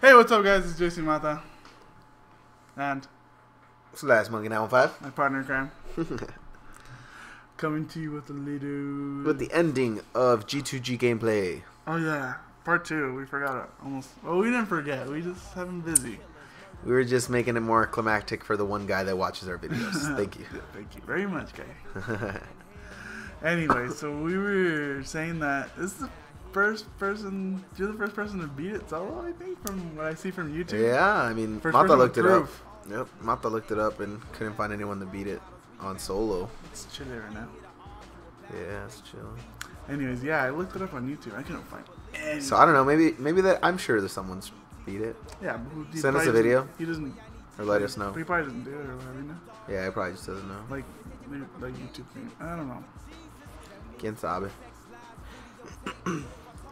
Hey, what's up, guys? It's JC Mata. And Slicedmonkey 915. my partner, Cram. Coming to you with a little. With the ending of G2G gameplay. Oh, yeah. Part two. We forgot it. Almost. Well, we didn't forget. We just have been busy. We were just making it more climactic for the one guy that watches our videos. Thank you. Thank you very much, guy. Anyway, so we were saying that this is the first person. You're the first person to beat it solo, I think, from what I see from YouTube. yeah, I mean, First Mata looked it up. Yep, Mata looked it up and couldn't find anyone to beat it on solo. It's chilly right now. Yeah, it's chill. Anyways, yeah, I looked it up on YouTube. I couldn't find any. So I don't know, maybe maybe that I'm sure there's someone's beat it. yeah, but he Send us a video. He doesn't. Or let us know. He probably doesn't do it or whatever, you know? Yeah, it probably just doesn't know. Like, like YouTube thing. I don't know. Quien sabe.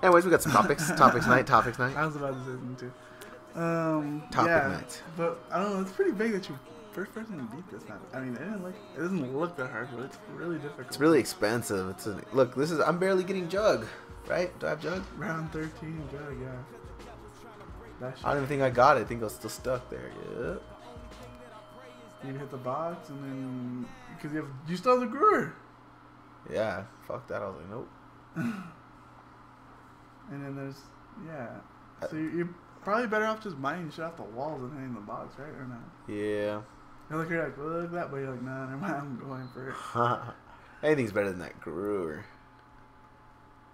Anyways, we got some topics. topics night, topics night. I was about to say something too. Um, Topic yeah, night. But I don't know. It's pretty big that you first person to beat this map. I mean, it didn't look. It doesn't look that hard, but it's really difficult. It's really expensive. It's a, look. This is I'm barely getting jug, right? Do I have jug? round thirteen. Yeah, yeah. I don't even think I got it. I think I was still stuck there. Yep. You hit the box and then because you have you still have the Gruer, Yeah. Fuck that. I was like, nope. and then there's yeah. Uh, so you- you're probably better off just mining shit off the walls and hitting the box, right? Or not? Yeah. You're like you're like look at that, but you're like nah, never mind. I'm going for it. Anything's better than that Gruer.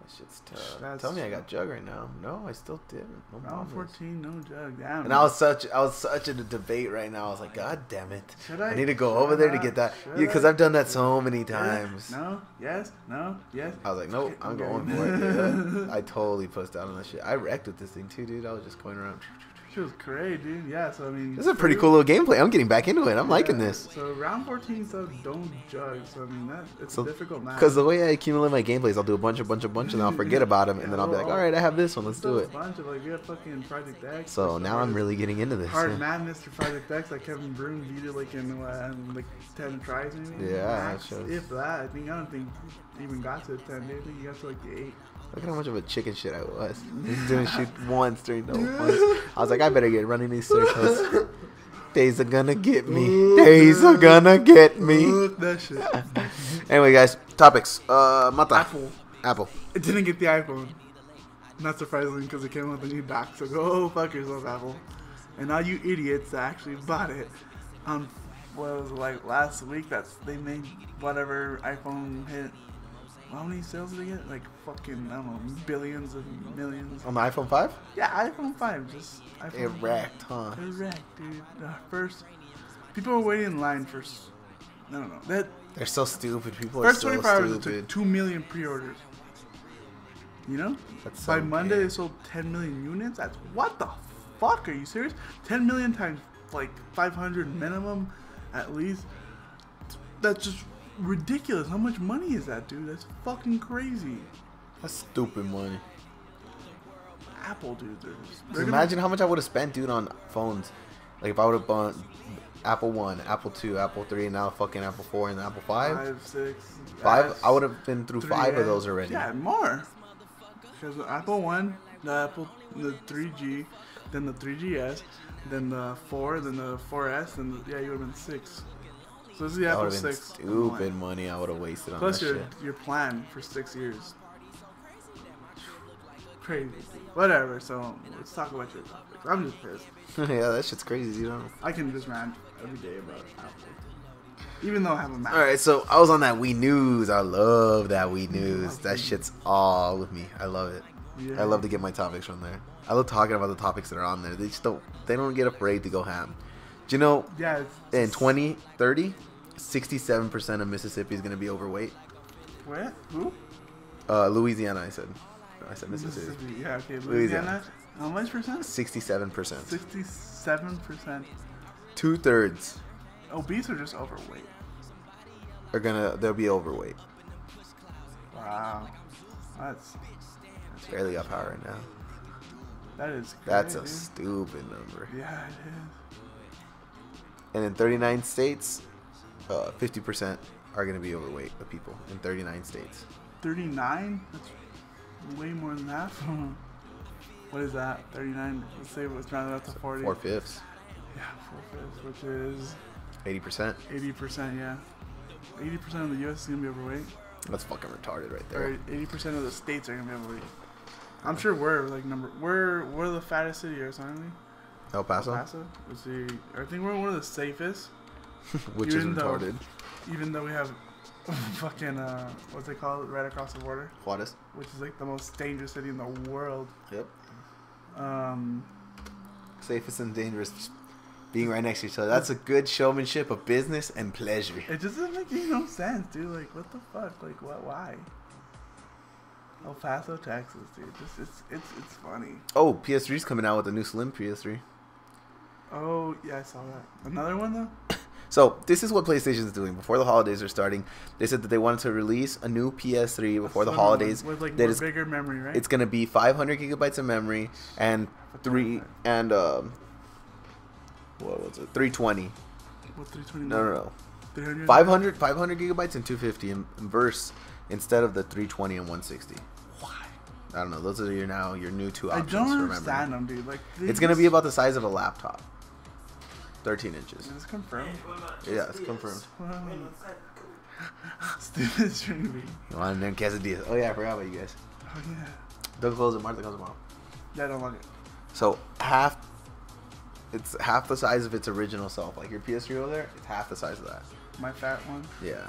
That shit's tough. That's- Tell me I got jug right now. No, I still didn't. No Round 14, no jug. Damn. And I was such I was such in a debate right now. I was like, God damn it! Should I, I? need to go over I there to get that. Yeah, because I? I've done that so many Yeah, times. No. Yes. No. Yes. I was like, nope, I'm going for it. Yeah. I totally pushed out on that shit. I wrecked with this thing too, dude. I was just going around. She was great, dude. Yeah. So I mean, This is a pretty for cool you- little gameplay. I'm getting back into it. I'm liking this. So round 14 so don't judge. So I mean that it's So- a difficult match. Because the way I accumulate my gameplays, I'll do a bunch, a bunch, a bunch, and then I'll forget about them, and then I'll be like, all right, I have this one. Let's do it. A bunch of like have fucking Project X. So now I'm really getting into this. Hard yeah. madness to Project X, like Kevin Broom beat it like in, uh, like ten tries maybe. Yeah, Max, that shows. if that. I think I don't think he even got to ten. Maybe he got to like the eight. Look at how much of a chicken shit I was. Didn't shoot once during the whole once. I was like, I better get running these circles. Days are gonna get me. Days are gonna get me. That shit. Anyway, guys, topics. Uh, Mata. Apple. Apple. It didn't get the iPhone. Not surprisingly, because it came with a new dock. So go fuck yourself, Apple. And all you idiots that actually bought it on what was it, like last week? That's they made whatever iPhone hit. How many sales did they get? Like fucking I don't know, billions of millions. On the iPhone 5? Yeah, iPhone five. Just iPhone. It wrecked, huh? It wrecked, dude. The first people were waiting in line for. I don't know that They're so stupid. People are First so 24 hours, it stupid. took 2 million pre orders. You know? That's By so Monday, they sold 10 million units. That's what the fuck? Are you serious? 10 million times like 500 minimum, at least. That's just ridiculous. How much money is that, dude? That's fucking crazy. That's stupid money. Apple, dude. They're, they're gonna- imagine how much I would have spent, dude, on phones. Like if I would have bought Apple One, Apple Two, Apple Three, and now fucking Apple Four and Apple Five. Five, six. Five. S, I would have been through five of those already. Yeah, more. Because the Apple One, the Apple, the 3G, then the 3GS, then the 4, then the 4S, then the, yeah, you would have been six. So this is the That Apple 6. stupid money I would have wasted on this. Plus that your shit. your plan for six years. Crazy. Whatever. So let's talk about your topics. I'm just pissed. yeah, that shit's crazy, you know. I can just rant every day about Apple, even though I have a Mac. All right, so I was on that We News. I love that We News. That shit's all with me. I love it. Yeah. I love to get my topics from there. I love talking about the topics that are on there. They just don't. They don't get afraid to go ham. Do you know? Yeah. In 2030, 67% of Mississippi is going to be overweight. What? Who? Uh, Louisiana, I said. I said Mississippi. Mississippi. Yeah. Okay. Louisiana. Louisiana. How much percent? 67%. Sixty-seven percent Two thirds obese or just overweight. are gonna. They'll be overweight. Wow, that's Barely up high right now. that is. That's a stupid number. Yeah, it is. And in 39 states, uh, 50% are gonna be overweight of people in 39 states. Thirty-nine. That's way more than half. What is that? 39. Let's say let's round it up to 40. Four fifths, Yeah, four fifths, which is eighty percent. 80%. Yeah, 80% of the U.S. is gonna be overweight, That's fucking retarded right or there. 80% of the states are gonna be overweight. I'm sure we're like number we're we're the fattest city, or something. El Paso, El Paso. Let's see. I think we're one of the safest, which is Even though- retarded. even though we have fucking uh, what's it called, right across the border, Juarez. which is like the most dangerous city in the world. Yep. Um, Safest and dangerous. Being right next to each other. That's a good showmanship of business and pleasure. it just doesn't make any no sense, dude. Like, what the fuck? Like, what? Why? El Paso, Texas, dude. Just it's it's it's funny. Oh, PS3's coming out with a new Slim PS3. Oh yeah, I saw that. Another one though. So this is what PlayStation is doing. Before the holidays are starting, they said that they wanted to release a new PS3 before the holidays. with like that more is- bigger memory, right? It's gonna be 500 gigabytes of memory and three and um, what was it? 320. what 320? No, no, no. 300. 500, 500 gigabytes and 250 in, in verse instead of the 320 and 160. Why? I don't know. Those are your now your new two options. I don't understand them, dude. Like It's gonna be about the size of a laptop. 13 inches. It's confirmed. Yeah, it's confirmed. Stupid string You want them quesadillas? Oh yeah, I forgot about you guys. Oh yeah. Don't close it. Martha comes tomorrow. Yeah, I don't like it. So half, it's half the size of its original self. Like your PS3 over there, it's half the size of that. My fat one. Yeah,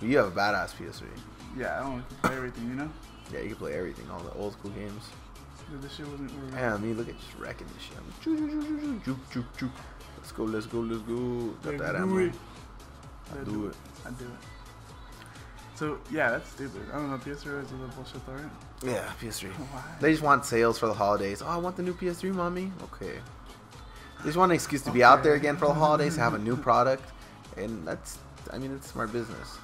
you have a badass PS3. Yeah, I don't play everything, you know. Yeah, you can play everything, all the old school games. Dude, this shit wasn't. Damn, me look at just wrecking this shit. I'm choo, choo, choo, choo, choo, choo, choo. Let's go, let's go, let's go. Got Yeah, that do ammo. it. I Yeah, do it. I do it. So yeah, that's stupid. I don't know. PS3 is a little bullshit, though, right? Yeah, PS3. Why? They just want sales for the holidays. Oh, I want the new PS3, mommy. Okay. They just want an excuse to be out there again for the holidays, to have a new product, and that's, I mean, it's smart business.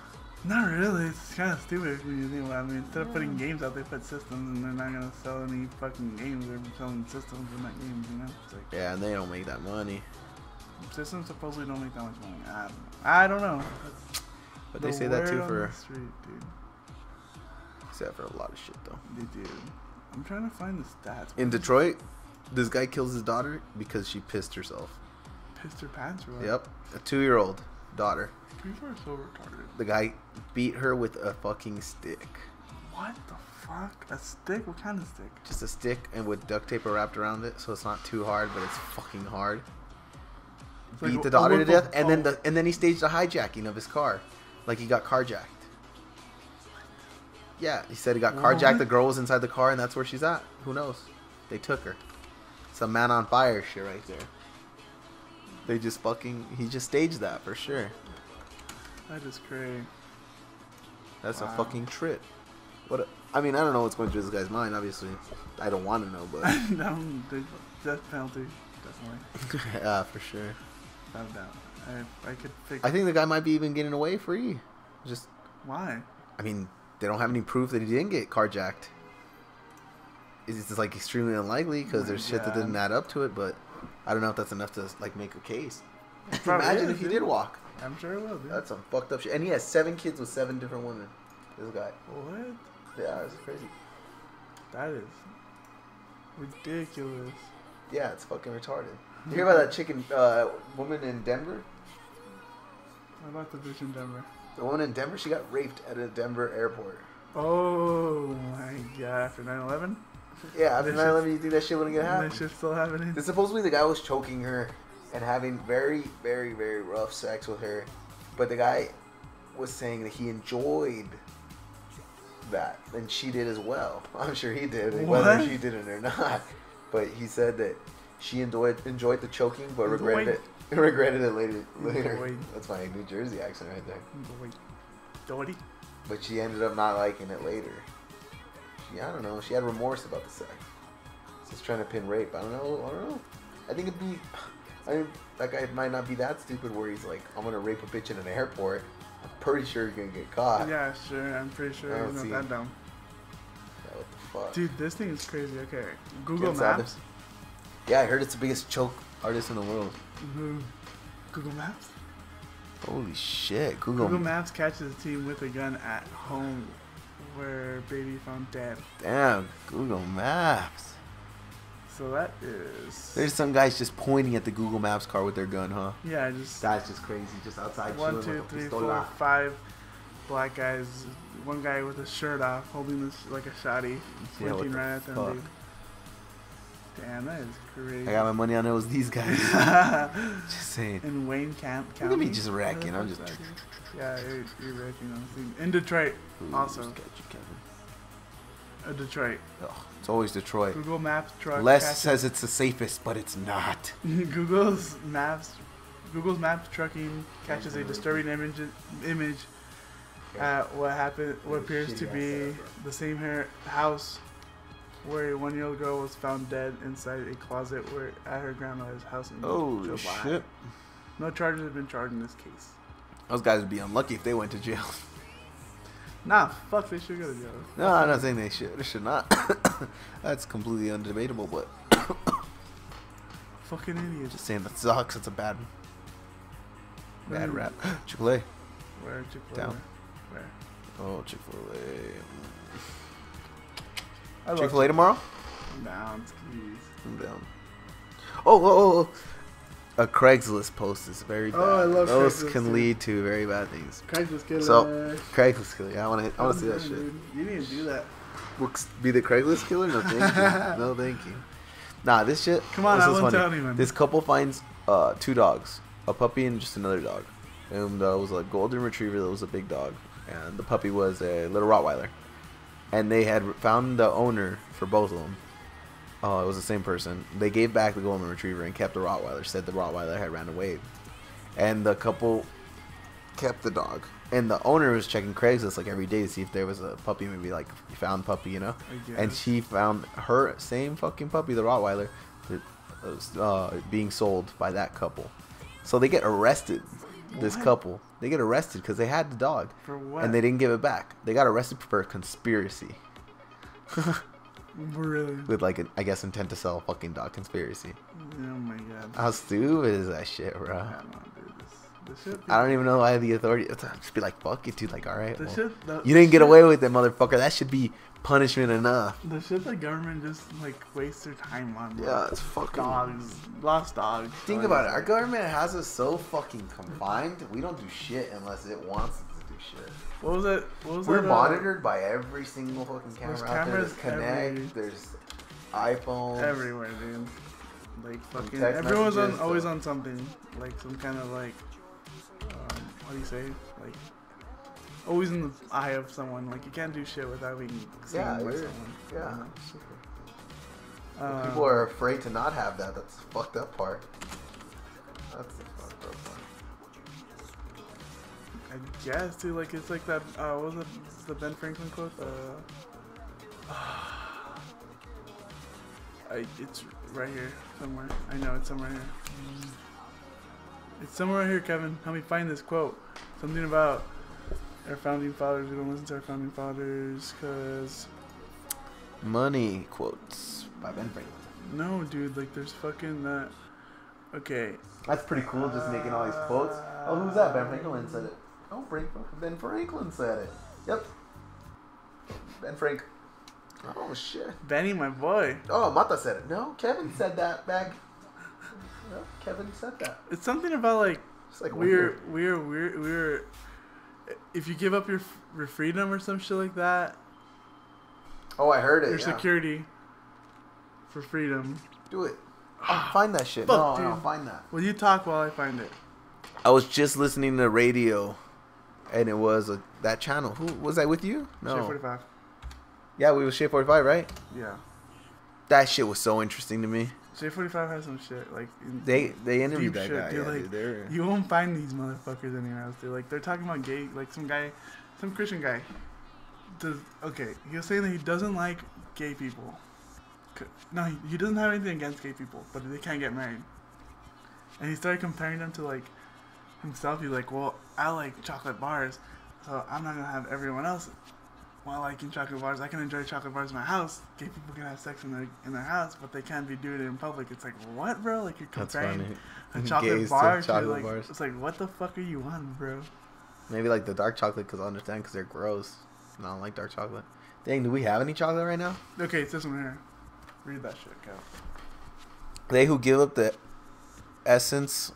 Not really. It's kind of stupid when you think about it. I mean, instead of putting games out, they put systems, and they're not gonna sell any fucking games. They're selling systems and not games. You know, it's like Yeah, and they don't make that money. Systems supposedly don't make that much money. I don't know. I don't know. But the they say that too for, the street, dude. say that for a lot of shit though. They do. I'm trying to find the stats. In Detroit, this guy kills his daughter because she pissed herself. pissed her pants. Or what? Yep, a two-year-old daughter. People are so retarded. The guy beat her with a fucking stick. What the fuck? A stick? What kind of stick? Just a stick and with duct tape wrapped around it, so it's not too hard, but it's fucking hard. Like Beat the daughter to death, and then oh, the and then he staged a hijacking of his car, like he got carjacked. Yeah, he said he got carjacked. What? The girl was inside the car, and that's where she's at. Who knows? They took her. Some man on fire shit right there. They just fucking. He just staged that for sure. That is crazy. That's a fucking trip. What? A, I mean, I don't know what's going through this guy's mind. Obviously, I don't want to know, but no, death penalty, definitely. yeah, for sure. Without a doubt. I, I could. I think the guy might be even getting away free. Just, Why? I mean, they don't have any proof that he didn't get carjacked. It's just like extremely unlikely because oh there's shit that didn't add up to it. But I don't know if that's enough to like make a case. Imagine is, if he dude. did walk. I'm sure it will, dude. That's some fucked up shit. And he has seven kids with seven different women. This guy. what? Yeah, it's crazy. That is ridiculous. Yeah, it's fucking retarded. You hear about that chicken uh, woman in Denver? How about the bitch in Denver? The woman in Denver, she got raped at a Denver airport. Oh my god! After 9/11, Yeah, after This 9 11, you think that shit wouldn't get happened? that shit's still happening. Then supposedly the guy was choking her and having very, very, very rough sex with her. But the guy was saying that he enjoyed that. And she did as well. I'm sure he did, whether she did it or not. But he said that she enjoyed enjoyed the choking, but regretted it. Regretted it later. Later. Enjoyed. That's my New Jersey accent right there. Dory? But she ended up not liking it later. She, I don't know. She had remorse about the sex. Just trying to pin rape. I don't know. I don't know. I think it'd be. I that guy might not be that stupid where he's like, I'm gonna rape a bitch in an airport. I'm pretty sure you're gonna get caught. Yeah, sure. I'm pretty sure he's not that dumb. Yeah, what the fuck? Dude, this thing is crazy. Okay, Google Maps. Yeah, I heard it's the biggest choke artist in the world. Mhm. Google Maps. Holy shit. Google. Google Maps catches a team with a gun at home where baby found dead. Damn, Google Maps. So that is. There's some guys just pointing at the Google Maps car with their gun, huh? yeah, just That's just crazy. Just outside one, two, three, four, five black guys. One guy with his shirt off, holding this like a shotty, pointing right at them. fuck? Dude. Damn, that is crazy. I got my money on it was these guys. just saying. in Wayne Camp Look County. at me just wrecking. I'm just. Yeah, you're, you're wrecking on the scene. In Detroit, Ooh, also. just got you, Kevin. uh, Detroit. Ugh, it's always Detroit. Google Maps truck. Les says it's the safest, but it's not. Google's Maps. Google's Maps trucking catches a disturbing image image at what happened. What appears to be the same hair, house where a one-year-old girl was found dead inside a closet where at her grandmother's house in Oh July. shit! No charges have been charged in this case. Those guys would be unlucky if they went to jail. Nah, fuck, they should go to jail. No, I'm not saying they should or should not. That's completely undebatable, but Fucking idiots. just saying that sucks. It's a bad, bad Mm. rap. Chick Fil A. Where Chick Fil A? Down. Where? Oh, Chick Chick Fil A tomorrow. I'm down. Jeez. I'm down. Oh, oh, oh, oh. A Craigslist post is very bad. Oh, I love Those Craigslist, can too. lead to very bad things. Craigslist killer. So, Craigslist killer. I want to. I want to see that shit. Dude, You need to do that. Be the Craigslist killer? No, thank you. No, thank you. Nah, this shit. Come on, this I won't funny. tell anyone. This couple finds uh, two dogs, a puppy and just another dog. And uh, it was a golden retriever that was a big dog, and the puppy was a little Rottweiler. And they had found the owner for both of them. Oh, it was the same person. They gave back the golden retriever and kept the Rottweiler. Said the Rottweiler had ran away, and the couple kept the dog. And the owner was checking Craigslist like every day to see if there was a puppy, maybe like found puppy, you know. And she found her same fucking puppy, the Rottweiler, that was uh, being sold by that couple. So they get arrested. This What? couple, they get arrested because they had the dog For what? and they didn't give it back. They got arrested for a conspiracy Really? with like, an, I guess, intent to sell a fucking dog conspiracy. Oh my god. How stupid is that shit, bro? I don't know, dude. This, this shit. I don't even know why the authority just be like, fuck it, dude. Like, all right, The well, shit. The, you didn't get shit- away with it, motherfucker. That should be punishment enough. The shit the government just like wastes their time on. bro. Yeah, it's fucking. Dogs, lost dogs. Think Like, about it. Our government has us so fucking confined. We don't do shit unless it wants us to do shit. What was it? What was We're that, uh, monitored by every single fucking camera There's out there. There's cameras Connect. every- There's iPhones. everywhere, dude. Like fucking everyone's on always on something, like some kind of like, what do you say? Like, always in the eye of someone. Like you can't do shit without being seen Yeah, by someone. yeah. Uh, People are afraid to not have that. That's the fucked up part. That's the fucked up part. I guess too. Like it's like that. Uh, what was it? The Ben Franklin quote. Uh, I, it's right here somewhere. I know it's somewhere here. It's somewhere right here, Kevin. Help me find this quote. Something about our founding fathers. We don't listen to our founding fathers because Money quotes by Ben Franklin. no, dude. Like there's fucking that. Okay. That's pretty cool, just making all these quotes. Oh, who's that? Ben Franklin said it. Oh, Frank, Ben Franklin said it. Yep. Ben Frank. Oh shit. Benny, my boy. Oh, Mata said it. No, Kevin said that back. No, Kevin said that. It's something about like It's like we're we're we're we're if you give up your your freedom or some shit like that, Oh, I heard it. your yeah. security for freedom. Do it. I'll find that shit. Fuck, no, no, dude. find that. Will you talk while I find it? I was just listening to radio, and it was a, that channel. Who was that with you? Shit No. 45. Yeah, we was Shit 45, right? Yeah. That shit was so interesting to me. J forty five has some shit like They they interviewed that shit, guy. dude. yeah, like dude, you won't find these motherfuckers anywhere else, They're Like they're talking about gay, like some guy, some Christian guy. Does okay? He was saying that he doesn't like gay people. No, he, he doesn't have anything against gay people, but they can't get married. And he started comparing them to like himself. He's like, well, I like chocolate bars, so I'm not gonna have everyone else while liking chocolate bars. I can enjoy chocolate bars in my house. Gay people can have sex in their in their house, but they can't be doing it in public. It's like what, bro? Like you're comparing a chocolate Gays bar to, chocolate like bars. it's like what the fuck are you on, bro? Maybe like the dark chocolate, because I understand, because they're gross. And I don't like dark chocolate. Dang, do we have any chocolate right now? Okay, it's this one here. Read that shit, Cal. They who give up the essence,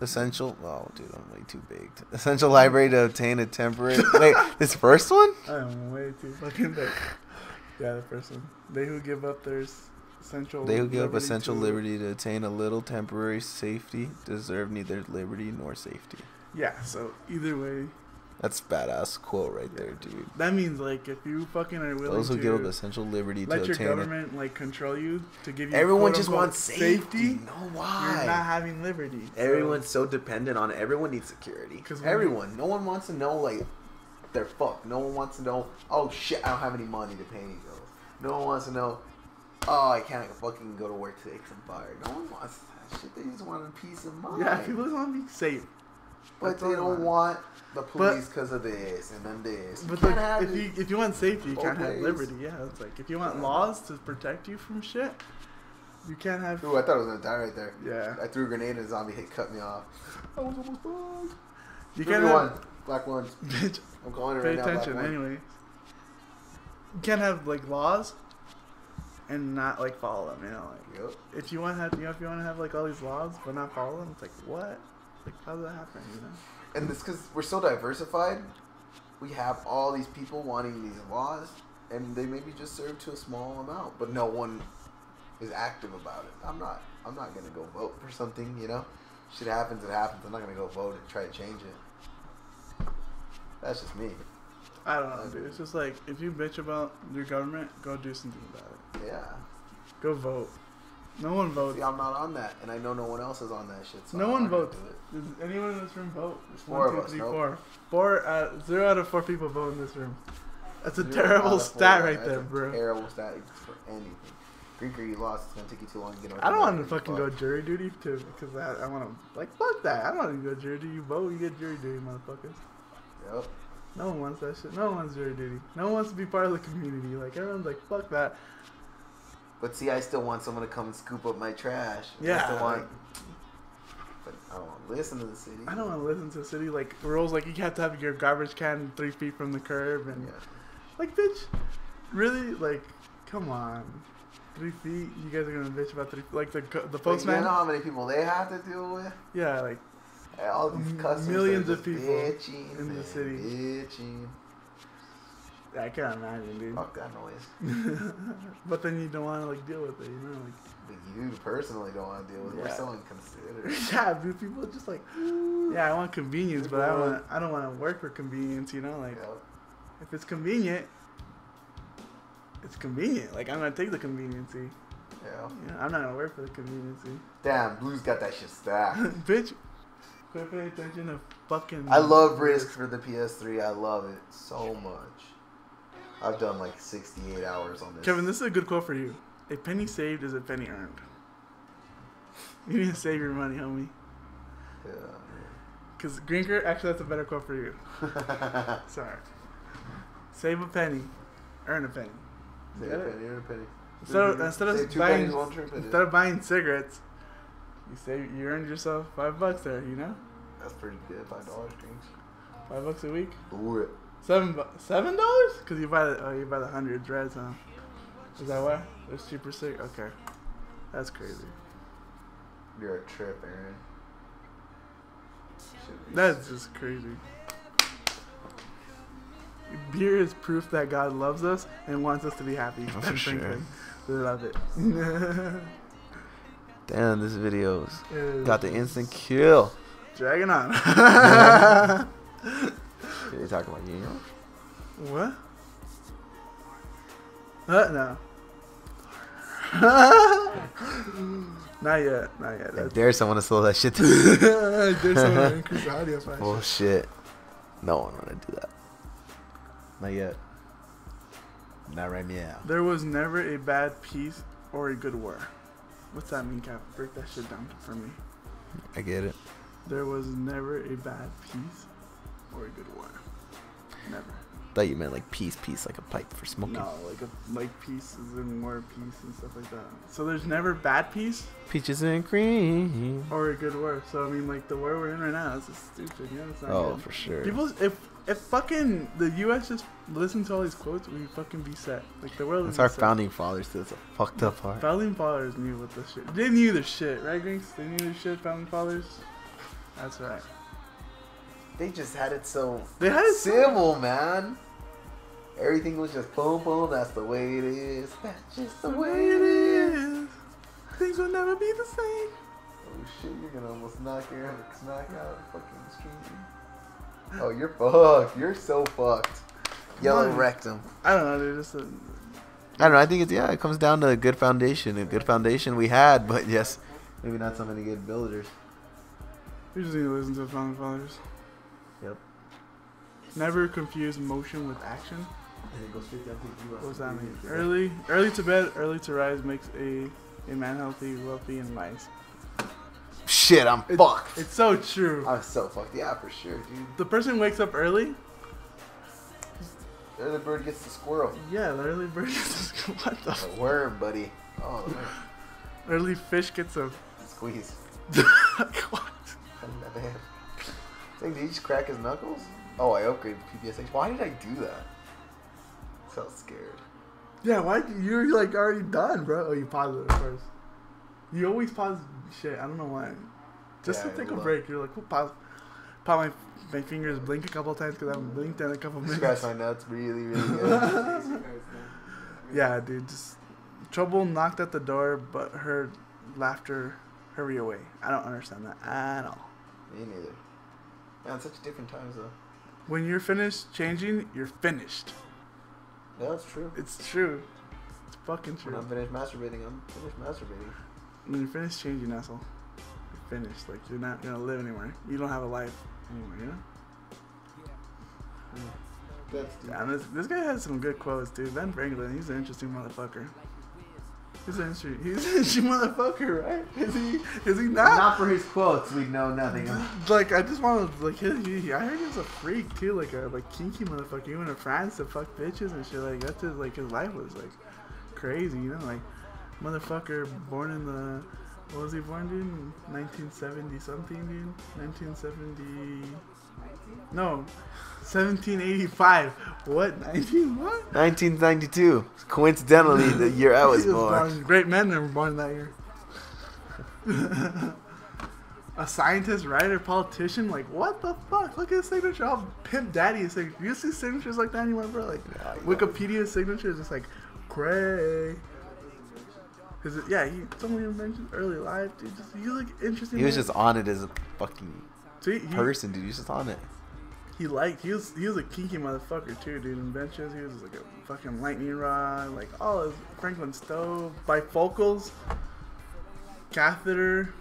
essential. Oh, dude, I'm way too big. Essential library to obtain a temporary. Wait, this first one? I am way too fucking big. Yeah, the first one. They who give up their essential. They who give up essential to- liberty to attain a little temporary safety deserve neither liberty nor safety. Yeah. So either way, That's badass quote right there, dude. that means like if you fucking are willing Those who to give up essential liberty to let your obtain a government like control you to give you Everyone quote, just unquote, wants safety. you're not having liberty. So- Everyone's so dependent on it. everyone needs security. 'Cause when Everyone. No one wants to know like they're fucked. No one wants to know. Oh shit! I don't have any money to pay any bills. No one wants to know. Oh, I can't fucking go to work today because I'm fired. No one wants that shit. They just want a peace of mind. Yeah, people just want to be safe. But they don't they want the police because of this and then this. You But can't like, if you if you want safety, you can't have liberty. Yeah, it's like if you want Yeah. laws to protect you from shit, you can't have. Ooh, I thought I was gonna die right there. Yeah. I threw a grenade and a zombie hit cut me off. I was almost dead. You can't to have. one. Black ones. Bitch, I'm calling it pay right now. Black attention. one. Anyway, you can't have like laws and not like follow them. You know, like Yep. if you want to have, you know, if you want to have like all these laws but not follow them, it's like what? Like how does that happen? You know? And it's because we're so diversified. We have all these people wanting these laws, and they maybe just serve to a small amount, but no one is active about it. I'm not. I'm not gonna go vote for something. You know, shit happens. It happens. I'm not gonna go vote and try to change it. That's just me. I don't know, dude. It's just like if you bitch about your government, go do something about it. Yeah. Go vote. No one votes. See, I'm not on that, and I know no one else is on that shit. So No I'm one votes. do. Does anyone in this room vote? There's four of us, three, nope. four. Four out, zero out of four people vote in this room. That's a Zero terrible stat right That's there, a bro. Terrible stat for anything. Greeker, you lost. It's gonna take you too long to get on. I don't want to fucking go jury duty too because I, I want to like fuck that. I don't want to go jury duty. You vote, you get jury duty, motherfuckers. Yep. No one wants that shit. No one wants jury duty. No one wants to be part of the community. Like everyone's like fuck that. But see, I still want someone to come and scoop up my trash. Yeah. I still want. But I don't want to listen to the city. I don't want to listen to the city like rules like you have to have your garbage can three feet from the curb and Yeah. like bitch, really like come on. Three feet, you guys are gonna bitch about three. Like the the postman, you know how many people they have to deal with? yeah, like All these customers millions of people bitching in the city. Bitching. I can't imagine, dude. Fuck that noise. but then you don't want to like deal with it, you know? Like, But you personally don't want to deal with it. We're so inconsiderate. yeah, dude. People are just like, yeah, I want convenience, but I want, I don't want to work for convenience, you know? Like, if it's convenient, it's convenient. Like, I'm gonna take the conveniency. Yeah. You know, I'm not gonna work for the conveniency. Damn, Blues got that shit stacked. Bitch, quit paying attention to fucking. I love Risk for the PS3. I love it so much. I've done like 68 hours on this. Kevin, this is a good quote for you. A penny saved is a penny earned. You need to save your money, homie. Yeah. Because Grinker, actually, that's a better quote for you. Sorry. Save a penny, earn a penny. Save a penny, earn a penny. Instead of, mm-hmm. instead of buying pennies, one trip. it is. instead of buying cigarettes, you save you earned yourself five bucks there. You know, That's pretty good. Five dollars drinks. five bucks a week. Ooh, it. Seven seven dollars? Cause you buy the oh you buy the hundreds, right? Huh? Is that why? There's cheaper cig. Okay, that's crazy. You're a trip, Aaron. That's just crazy. Beer is proof that God loves us and wants us to be happy. Oh, for sure. Love it. Damn, this video's Is got the instant kill. dragging on. They talking about you know? what? Uh, no. not yet. Not yet. I dare someone to slow that shit down. there's someone increase the audio flash. Bullshit. No one wanna do that. Not yet. Not right now. There was never a bad peace or a good war. What's that mean, Cap? Break that shit down for me. I get it. There was never a bad peace or a good war. Never. thought you meant like piece, piece, like a pipe for smoking. No, like a like pieces and more piece and stuff like that. So there's never bad peace. Peaches and cream. or a good war. So I mean, like the war we're in right now is just stupid. Know, it's not Oh, good. for sure. People, if if fucking the U.S. just listen to all these quotes, we fucking be set. Like the world. Is our set. founding fathers. That's a fucked up part. Founding fathers knew what this shit. They knew their shit, right, Grinks? They knew their shit. Founding fathers. That's right. They just had it so They had it so- civil, man. Everything was just boom, boom. That's the way it is. That's just the way it is. Things will never be the same. Oh shit! You're gonna almost knock your knock out fucking screen. Oh, you're fucked. You're so fucked. Yellow rectum. I don't know. They're just. A, I don't know. I think it's yeah. It comes down to a good foundation. A good foundation we had, but yes, maybe not so many good builders. we just need to listen to the founding fathers. Yep. Never confuse motion with action. And it goes straight down to What does that mean? Early, early to bed, early to rise makes a a man healthy, wealthy, and wise. Shit, I'm It- fucked. It's so true. I'm so fucked. Yeah, for sure, dude. The person wakes up early, The early bird gets the squirrel. yeah, the early bird gets a, what the The worm, buddy. Oh, the worm. early fish gets a squeeze. what? Man. Think did he just crack his knuckles? Oh, I upgraded PPSH. Why did I do that? So scared. Yeah, why you're like already done, bro? Oh, you paused it first. You always pause shit. I don't know why. Just Yeah, to take a break, you're like, cool, pause. Pop my my fingers blink a couple times because I haven't blinked in a couple minutes. Scratch my nuts really, really good. Yeah, dude, just trouble knocked at the door, but heard laughter hurry away. I don't understand that at all. Me neither. Man, such different times though. When you're finished changing, you're finished. Yeah, that's true. It's true. It's fucking When true. I'm finished masturbating, I'm finished masturbating. When you're finished changing, asshole, you're finished. Like you're not gonna live anywhere. You don't have a life anymore. You know. That's Yeah, and this, this guy has some good quotes, dude. Ben Franklin, he's an interesting motherfucker. He's an he's an motherfucker, right? Is he? Is he not? Not for his quotes, we know nothing. Like I just want to like he, he, I heard he was a freak too, like a like kinky motherfucker. He went to France to fuck bitches and shit. Like that's his like his life was like crazy, you know, like motherfucker born in the what was he born dude? 1970 something, dude. 1970. No, 1785. What? 19 what? 1992. Coincidentally, the year I was born. Great men were born that year. a scientist, writer, politician, like what the fuck? Look at his signature. Pimp daddy is signature. You see signatures like that anymore, bro? Like Yeah, Wikipedia signature is just like cray. Cause it, yeah, he someone you mentioned early life, dude. Just you look interesting. He was man. just on it as a fucking See, he, person, dude. He was just on it. He liked he was he was a kinky motherfucker too, dude. Inventions, he was like a fucking lightning rod, like all his Franklin stove, bifocals, catheter,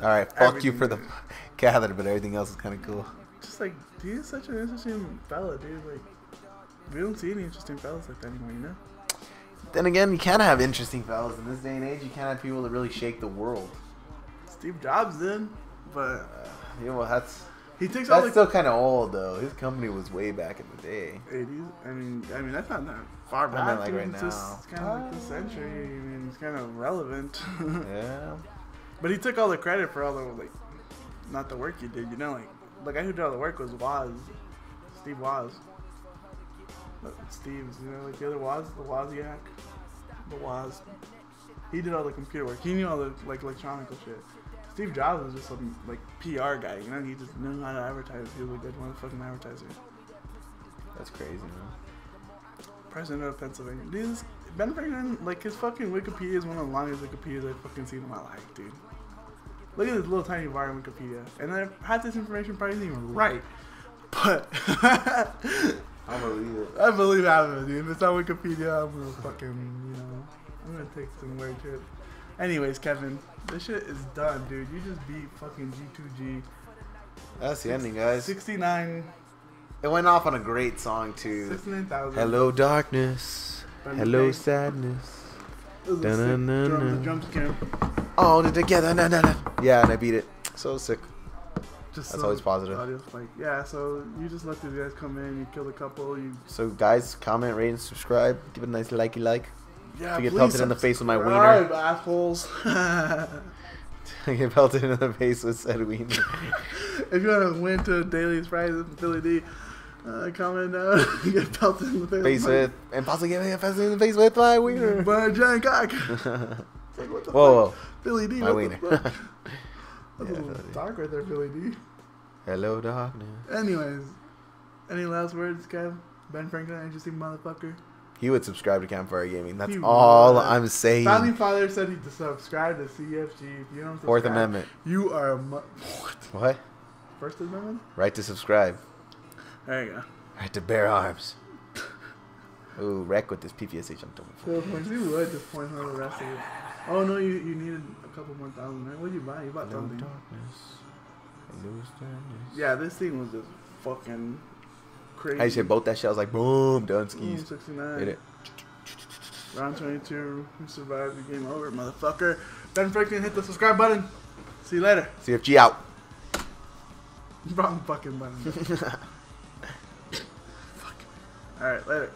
All right, fuck you for the catheter, but everything else is kind of cool. just like he's such an interesting fella, dude. Like we don't see any interesting fellas like that anymore, you know. Then again, you can't have interesting fellas in this day and age. You can't have people that really shake the world. Steve Jobs did, but Uh, you know, that's he takes that's still kind of old though. His company was way back in the day. 80s. I mean, I mean that's not that far I back. meant, like, dude. right it's just now. kind of like the century. I mean, it's kind of relevant. Yeah. But he took all the credit for all the like, not the work you did. You know, like the guy who did all the work was Woz, Steve. But Steve's, you know, like the other Woz, the Wozniak, the Woz. He did all the computer work. He knew all the like electronical shit. Steve Jobs was just some like PR guy. You know, he just knew how to advertise. He was a good motherfucking advertiser. That's crazy, man. President of Pennsylvania. Dude, this, Ben Franklin, like his fucking Wikipedia is one of the longest Wikipedias I've fucking seen in my life, dude. Look at this little tiny bar in Wikipedia. And I had this information probably isn't even right. But I believe it. I believe half of it, dude. If it's on Wikipedia, I'm gonna fucking, you know, I'm gonna take some weird shit. Anyways, Kevin, this shit is done, dude. You just beat fucking G2G. That's the ending, guys. 69, It went off on a great song too. 69,000. Hello, darkness. Hello, sadness. A sick Dun-dun-dun-dun. drum, the drums came. All together. Na, na, na. Yeah, and I beat it. So sick. Just That's so always positive. Audio, like yeah, so you just let these guys come in, you kill a couple, you So guys, comment, rate, and subscribe. Give it a nice likey like. Yeah. To get pelted in the face with my wiener. assholes. Get pelted in the face with said wiener. if you want to win to Daily's prizes from Philly D, uh, comment down. get pelted in the face, face with with, and possibly get pelted in the face with my wiener. by a giant cock. Like, what the Whoa, fuck? whoa, Philly D. my wiener. That's Yeah, a little dark right there, Philly D. Hello, darkness. Anyways, any last words, Kev? Ben Franklin, interesting motherfucker. He would subscribe to Campfire Gaming. That's He all would. I'm saying. Founding father said he subscribed to CFG. If you don't subscribe, Fourth Amendment. You are a what? What? First Amendment? Right to subscribe. There you go. Right to bear arms. Ooh, wreck with this PPSH. I'm double. Four points. You would just point on the rest of it. Oh no, you you needed a couple more thousand, right? What did you buy? You bought Hello, something. darkness. Yeah, this thing was just fucking crazy. I just hit both that shit. I was like, boom, done skis. 69. Hit it. Round 22. We survived the game over, motherfucker. Ben Franklin, hit the subscribe button. See you later. CFG out. Wrong fucking button. Fuck. Alright, later.